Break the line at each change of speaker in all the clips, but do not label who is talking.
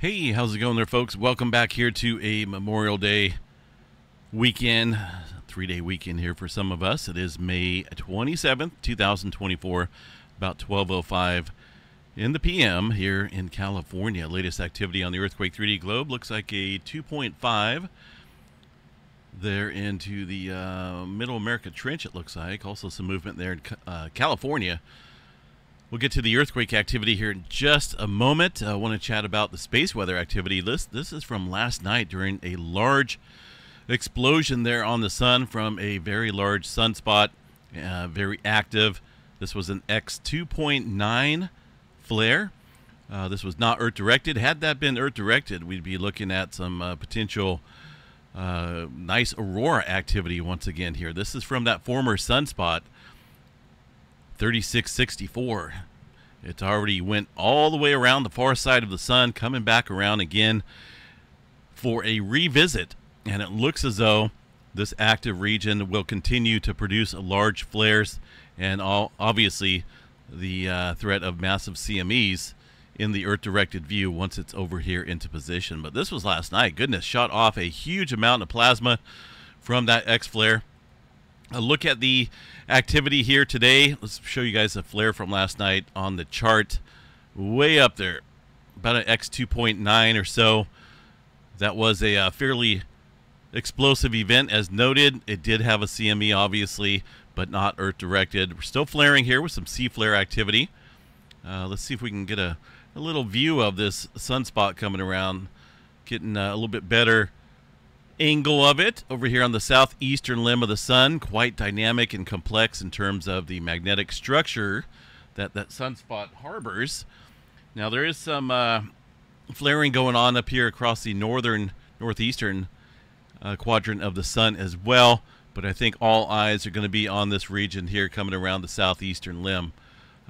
Hey, how's it going there, folks? Welcome back here to a Memorial Day weekend, three day weekend here for some of us. It is May 27th, 2024, about 12.05 in the PM here in California. Latest activity on the Earthquake 3D globe looks like a 2.5 there into the uh, Middle America Trench, it looks like. Also, some movement there in uh, California. We'll get to the earthquake activity here in just a moment. I want to chat about the space weather activity. This this is from last night during a large explosion there on the sun from a very large sunspot, uh, very active. This was an X 2.9 flare. Uh, this was not Earth directed. Had that been Earth directed, we'd be looking at some uh, potential uh, nice aurora activity once again here. This is from that former sunspot 3664. It's already went all the way around the far side of the sun, coming back around again for a revisit. And it looks as though this active region will continue to produce large flares and all, obviously the uh, threat of massive CMEs in the Earth directed view once it's over here into position. But this was last night. Goodness, shot off a huge amount of plasma from that X flare. A look at the activity here today. Let's show you guys a flare from last night on the chart. Way up there, about an X2.9 or so. That was a uh, fairly explosive event, as noted. It did have a CME, obviously, but not Earth directed. We're still flaring here with some C flare activity. Uh, let's see if we can get a, a, little view of this sunspot coming around, getting uh, a little bit better angle of it over here on the southeastern limb of the sun. Quite dynamic and complex in terms of the magnetic structure that that sunspot harbors. Now there is some uh, flaring going on up here across the northern northeastern uh, quadrant of the sun as well. But I think all eyes are going to be on this region here coming around the southeastern limb.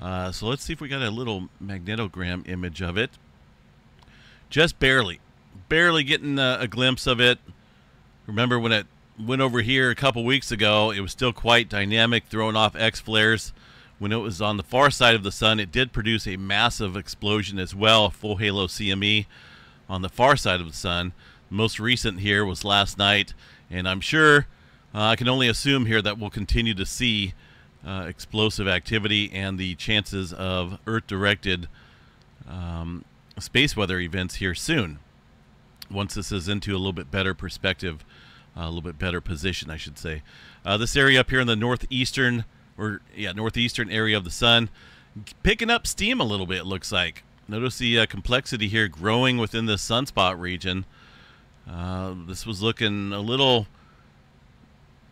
Uh, so let's see if we got a little magnetogram image of it. Just barely, barely getting a, a glimpse of it. Remember when it went over here a couple weeks ago, it was still quite dynamic, throwing off X flares. When it was on the far side of the sun, it did produce a massive explosion as well, full halo CME on the far side of the sun. Most recent here was last night, and I'm sure uh, I can only assume here that we'll continue to see uh, explosive activity and the chances of Earth directed um, space weather events here soon once this is into a little bit better perspective, a little bit better position, I should say. Uh, this area up here in the northeastern, or yeah, northeastern area of the sun, picking up steam a little bit. Looks like. Notice the uh, complexity here growing within the sunspot region. Uh, this was looking a little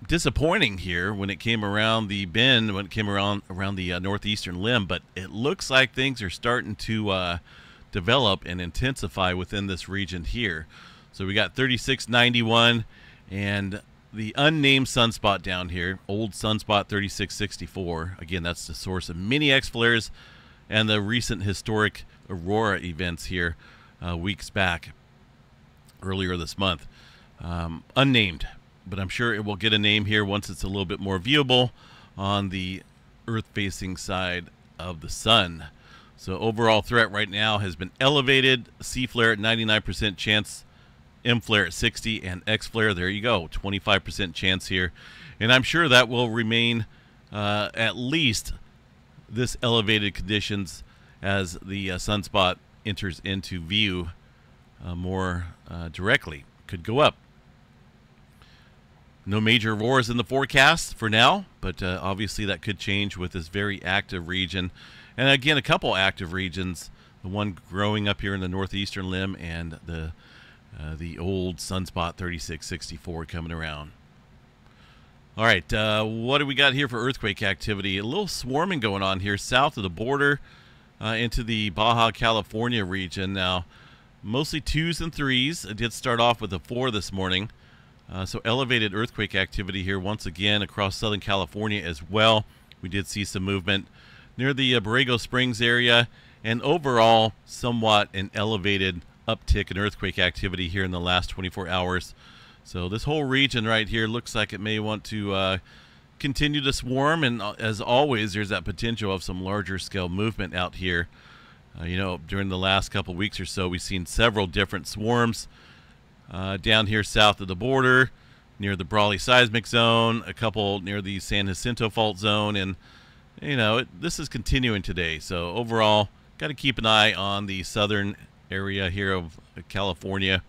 disappointing here when it came around the bend, when it came around around the uh, northeastern limb. But it looks like things are starting to uh, develop and intensify within this region here. So we got 3691 and the unnamed sunspot down here, old sunspot 3664. Again, that's the source of many X flares and the recent historic aurora events here uh, weeks back, earlier this month. Um, unnamed, but I'm sure it will get a name here once it's a little bit more viewable on the Earth facing side of the sun. So overall threat right now has been elevated. C flare at 99% chance, M flare at 60, and X flare. There you go, 25% chance here, and I'm sure that will remain uh, at least this elevated conditions as the uh, sunspot enters into view uh, more uh, directly. Could go up. No major auroras in the forecast for now, but uh, obviously that could change with this very active region. And again, a couple active regions. The one growing up here in the northeastern limb, and the uh, the old sunspot 3664 coming around. All right, uh, what do we got here for earthquake activity? A little swarming going on here south of the border uh, into the Baja California region. Now, mostly twos and threes. It did start off with a four this morning. Uh, so elevated earthquake activity here once again across Southern California as well. We did see some movement near the uh, Borrego Springs area, and overall, somewhat an elevated uptick in earthquake activity here in the last 24 hours. So this whole region right here looks like it may want to uh, continue to swarm, and uh, as always, there's that potential of some larger scale movement out here. Uh, you know, during the last couple weeks or so, we've seen several different swarms uh, down here south of the border, near the Brawley seismic zone, a couple near the San Jacinto fault zone, and you know it, this is continuing today. So overall, got to keep an eye on the southern area here of California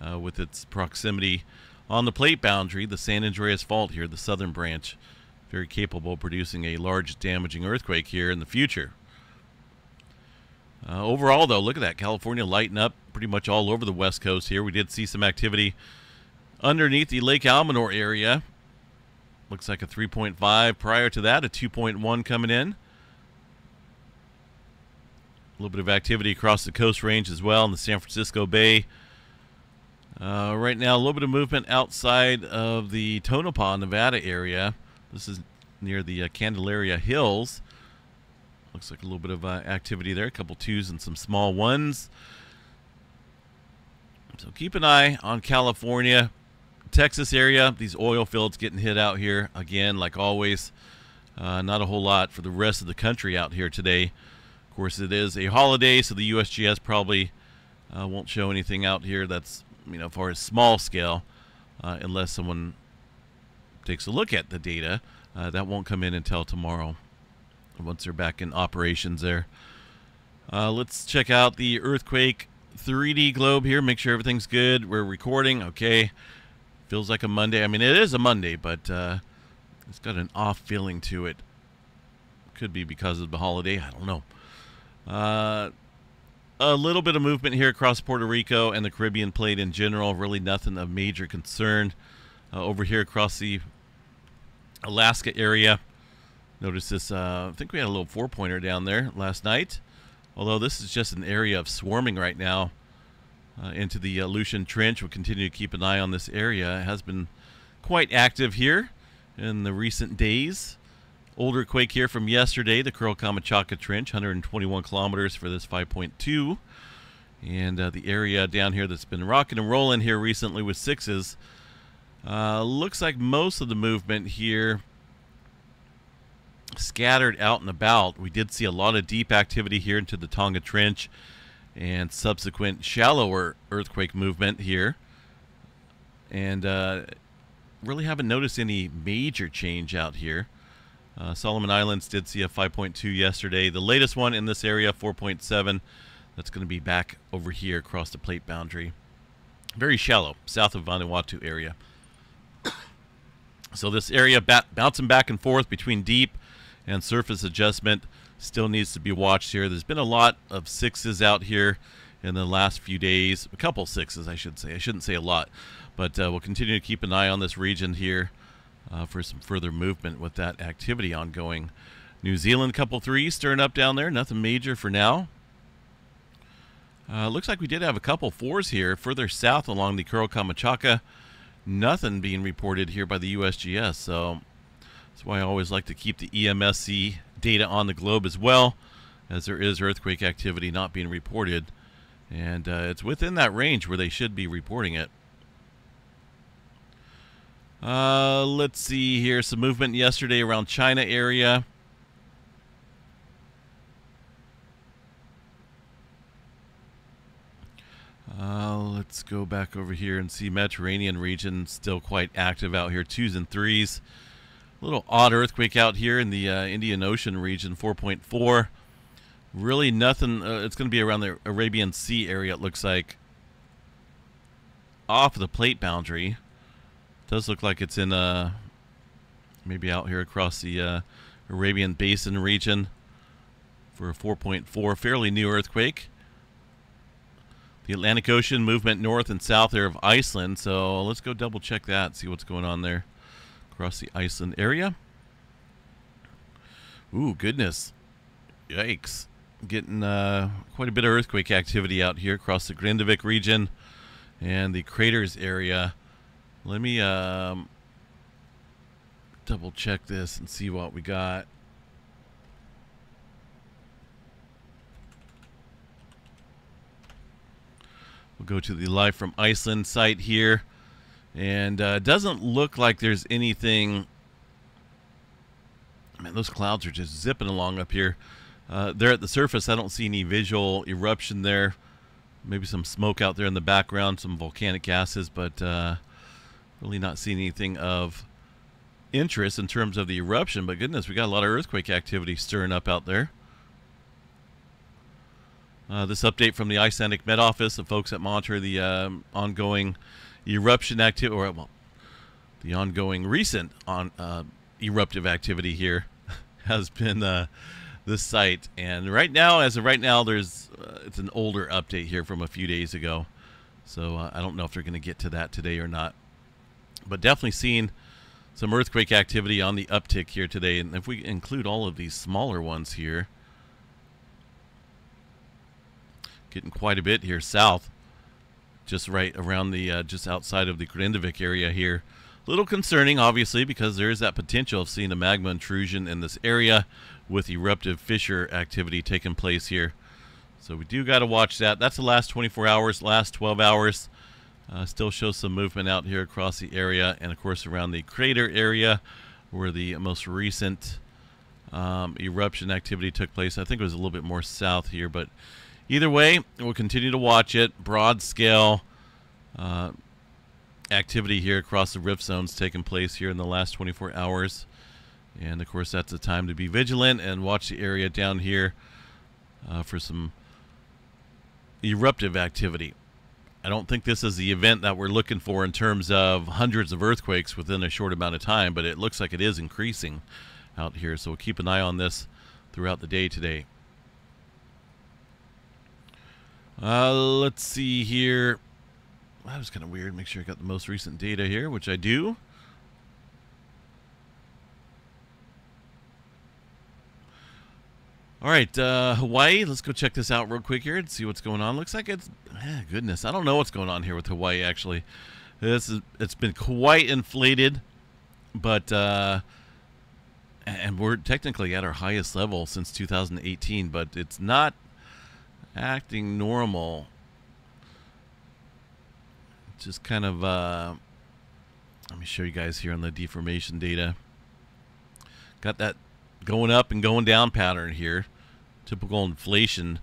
uh, with its proximity on the plate boundary, the San Andreas Fault here, the southern branch, very capable of producing a large damaging earthquake here in the future. Uh, overall, though, look at that. California lighting up pretty much all over the west coast here. We did see some activity underneath the Lake Almanor area. Looks like a 3.5. Prior to that, a 2.1 coming in. A little bit of activity across the coast range as well in the San Francisco Bay. Uh, right now, a little bit of movement outside of the Tonopah, Nevada area. This is near the uh, Candelaria Hills. Looks like a little bit of uh, activity there. A couple twos and some small ones. So keep an eye on California, Texas area. These oil fields getting hit out here again, like always. Uh, not a whole lot for the rest of the country out here today. Of course, it is a holiday, so the USGS probably uh, won't show anything out here that's you know, far as small scale, uh, unless someone takes a look at the data. Uh, that won't come in until tomorrow once they're back in operations there. Uh, let's check out the earthquake 3D globe here. Make sure everything's good. We're recording. Okay. Feels like a Monday. I mean, it is a Monday, but uh, it's got an off feeling to it. Could be because of the holiday. I don't know. Uh, a little bit of movement here across Puerto Rico and the Caribbean plate in general. Really nothing of major concern. Uh, over here across the Alaska area. Notice this, uh, I think we had a little four pointer down there last night. Although this is just an area of swarming right now uh, into the Aleutian Trench. We'll continue to keep an eye on this area. It has been quite active here in the recent days. Older quake here from yesterday, the Kuril Kamchatka Trench, 121 kilometers for this 5.2. And uh, the area down here that's been rocking and rolling here recently with sixes. Uh, looks like most of the movement here scattered out and about. We did see a lot of deep activity here into the Tonga Trench and subsequent shallower earthquake movement here. And uh, really haven't noticed any major change out here. Uh, Solomon Islands did see a 5.2 yesterday. The latest one in this area, 4.7. That's going to be back over here across the plate boundary. Very shallow, south of Vanuatu area. so this area bouncing back and forth between deep and surface adjustment still needs to be watched here. There's been a lot of sixes out here in the last few days. A couple sixes, I should say. I shouldn't say a lot. But uh, we'll continue to keep an eye on this region here uh, for some further movement with that activity ongoing. New Zealand couple three stirring up down there. Nothing major for now. Uh, looks like we did have a couple fours here further south along the Kuril Kamchatka. Nothing being reported here by the USGS. So that's why I always like to keep the EMSC data on the globe as well, as there is earthquake activity not being reported. And uh, it's within that range where they should be reporting it. Uh, let's see here. Some movement yesterday around China area. Uh, let's go back over here and see Mediterranean region still quite active out here. Twos and threes. A little odd earthquake out here in the uh, Indian Ocean region, 4.4. Really nothing. Uh, it's going to be around the Arabian Sea area, it looks like. Off the plate boundary. Does look like it's in uh, maybe out here across the uh, Arabian Basin region for a 4.4, fairly new earthquake. The Atlantic Ocean movement north and south there of Iceland. So let's go double check that, see what's going on there across the Iceland area. Ooh, goodness. Yikes. Getting uh, quite a bit of earthquake activity out here across the Grindavik region and the craters area. Let me um, double check this and see what we got. We'll go to the Live from Iceland site here. And uh, doesn't look like there's anything. Man, those clouds are just zipping along up here. Uh, there at the surface, I don't see any visual eruption there. Maybe some smoke out there in the background, some volcanic gases, but uh, really not seeing anything of interest in terms of the eruption. But goodness, we got a lot of earthquake activity stirring up out there. Uh, this update from the Icelandic Met Office, the folks that monitor the um, ongoing eruption activity, or well, the ongoing recent on uh, eruptive activity here, has been uh, site. And right now, as of right now, there's uh, it's an older update here from a few days ago, so uh, I don't know if they're going to get to that today or not. But definitely seeing some earthquake activity on the uptick here today, and if we include all of these smaller ones here getting quite a bit here south, just right around the uh, just outside of the Grindavik area here. A little concerning, obviously, because there is that potential of seeing a magma intrusion in this area with eruptive fissure activity taking place here. So we do got to watch that. That's the last 24 hours, last 12 hours. Uh, still shows some movement out here across the area and, of course, around the crater area where the most recent um, eruption activity took place. I think it was a little bit more south here, but Either way, we'll continue to watch it. Broad scale uh, activity here across the rift zones taking place here in the last 24 hours. And of course, that's a time to be vigilant and watch the area down here uh, for some eruptive activity. I don't think this is the event that we're looking for in terms of hundreds of earthquakes within a short amount of time, but it looks like it is increasing out here. So we'll keep an eye on this throughout the day today. Uh, let's see here. That was kind of weird. Make sure I got the most recent data here, which I do. All right, uh, Hawaii. Let's go check this out real quick here and see what's going on. Looks like it's eh, goodness. I don't know what's going on here with Hawaii. Actually, this is it's been quite inflated, but uh, and we're technically at our highest level since 2018. But it's not acting normal. Just kind of, uh, let me show you guys here on the deformation data. Got that going up and going down pattern here. Typical inflation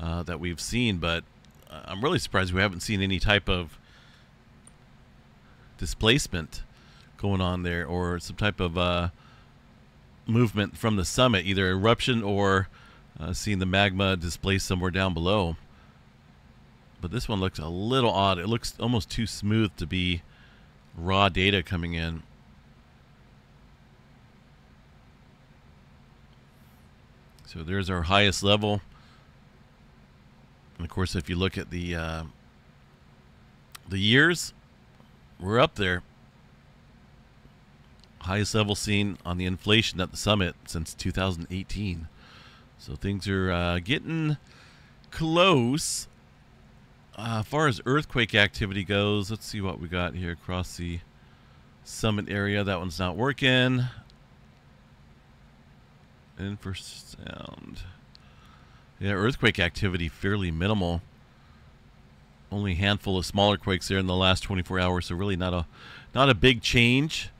uh, that we've seen, but uh, I'm really surprised we haven't seen any type of displacement going on there or some type of uh, movement from the summit, either eruption or uh, seeing the magma displaced somewhere down below. But this one looks a little odd. It looks almost too smooth to be raw data coming in. So there's our highest level. And of course, if you look at the uh, the years, we're up there. Highest level seen on the inflation at the summit since 2018. So things are uh, getting close. Uh, as far as earthquake activity goes, let's see what we got here across the summit area. That one's not working. Infrasound. Yeah, earthquake activity fairly minimal. Only handful of smaller quakes there in the last 24 hours, so really not a not a big change.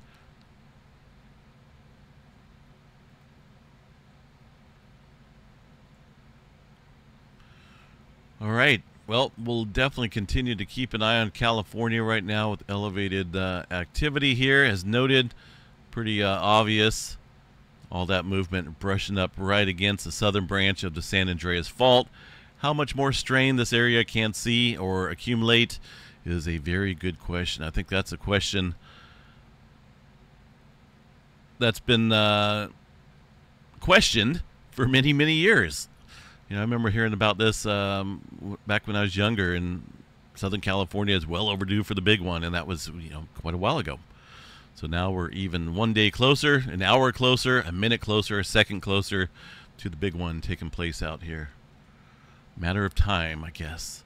All right. Well, we'll definitely continue to keep an eye on California right now with elevated uh, activity here. As noted, pretty uh, obvious. All that movement brushing up right against the southern branch of the San Andreas Fault. How much more strain this area can see or accumulate is a very good question. I think that's a question that's been uh, questioned for many, many years. You know, I remember hearing about this um, back when I was younger, and Southern California is well overdue for the big one, and that was you know quite a while ago. So now we're even one day closer, an hour closer, a minute closer, a second closer to the big one taking place out here. Matter of time, I guess.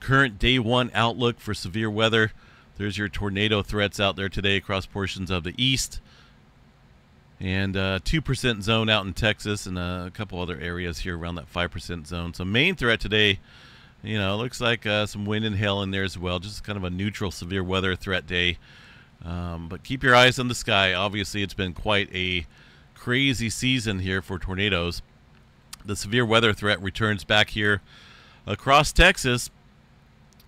Current day one outlook for severe weather. There's your tornado threats out there today across portions of the east and uh, 2% zone out in Texas and a couple other areas here around that 5% zone. So main threat today, you know, looks like uh, some wind and hail in there as well. Just kind of a neutral severe weather threat day. Um, but keep your eyes on the sky. Obviously, it's been quite a crazy season here for tornadoes. the severe weather threat returns back here across Texas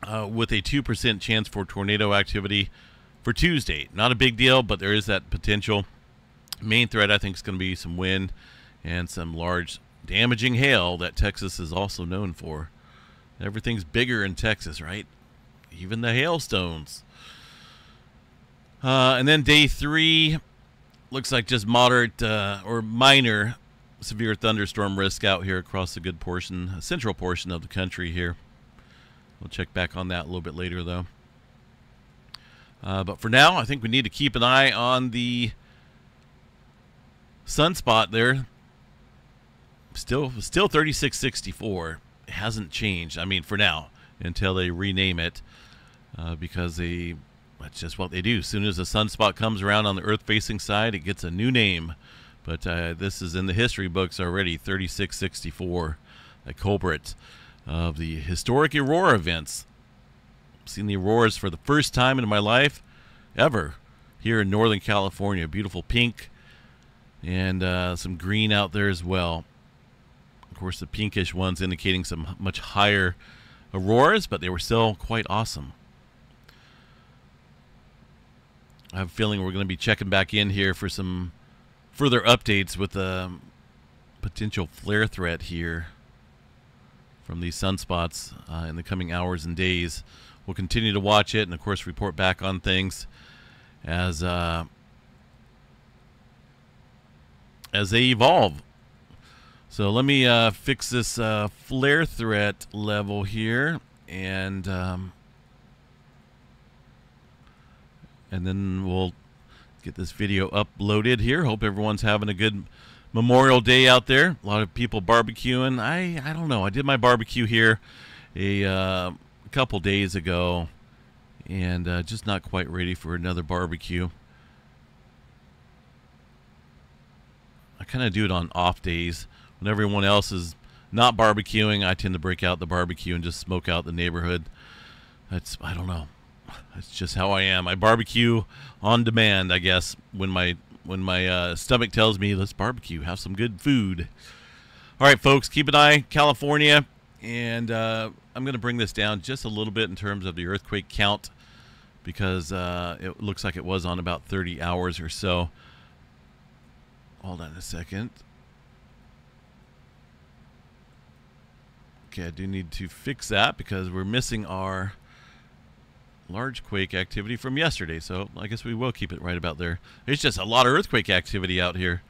uh, with a 2% chance for tornado activity for Tuesday. Not a big deal, but there is that potential. Main threat, I think, is going to be some wind and some large damaging hail that Texas is also known for. Everything's bigger in Texas, right? Even the hailstones. Uh, and then day three looks like just moderate uh, or minor severe thunderstorm risk out here across a good portion, central portion of the country here. We'll check back on that a little bit later, though. Uh, but for now, I think we need to keep an eye on the sunspot there. Still, still 3664. It hasn't changed. I mean, for now, until they rename it, uh, because they that's just what they do. As soon as a sunspot comes around on the Earth-facing side, it gets a new name. But uh, this is in the history books already, 3664, a culprit of the historic aurora events. I've seen the auroras for the first time in my life ever here in Northern California. Beautiful pink and uh, some green out there as well. Of course, the pinkish ones indicating some much higher auroras, but they were still quite awesome. I have a feeling we're going to be checking back in here for some further updates with a potential flare threat here from these sunspots uh, in the coming hours and days. We'll continue to watch it and, of course, report back on things as uh, as they evolve. So let me uh, fix this uh, flare threat level here, and um, and then we'll get this video uploaded here. Hope everyone's having a good Memorial Day out there. A lot of people barbecuing. I I don't know. I did my barbecue here a, uh, couple days ago, and uh, just not quite ready for another barbecue. I kind of do it on off days when everyone else is not barbecuing. I tend to break out the barbecue and just smoke out the neighborhood. That's I don't know. That's just how I am. I barbecue on demand, I guess, when my when my uh, stomach tells me let's barbecue, have some good food. All right, folks, keep an eye, California, and uh, I'm going to bring this down just a little bit in terms of the earthquake count because uh, it looks like it was on about 30 hours or so. Hold on a second. Okay, I do need to fix that because we're missing our large quake activity from yesterday. So I guess we will keep it right about there. It's just a lot of earthquake activity out here.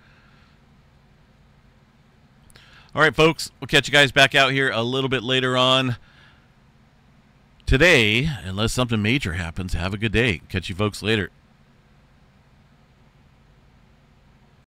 All right, folks, we'll catch you guys back out here a little bit later on today. Unless something major happens, have a good day. Catch you folks later.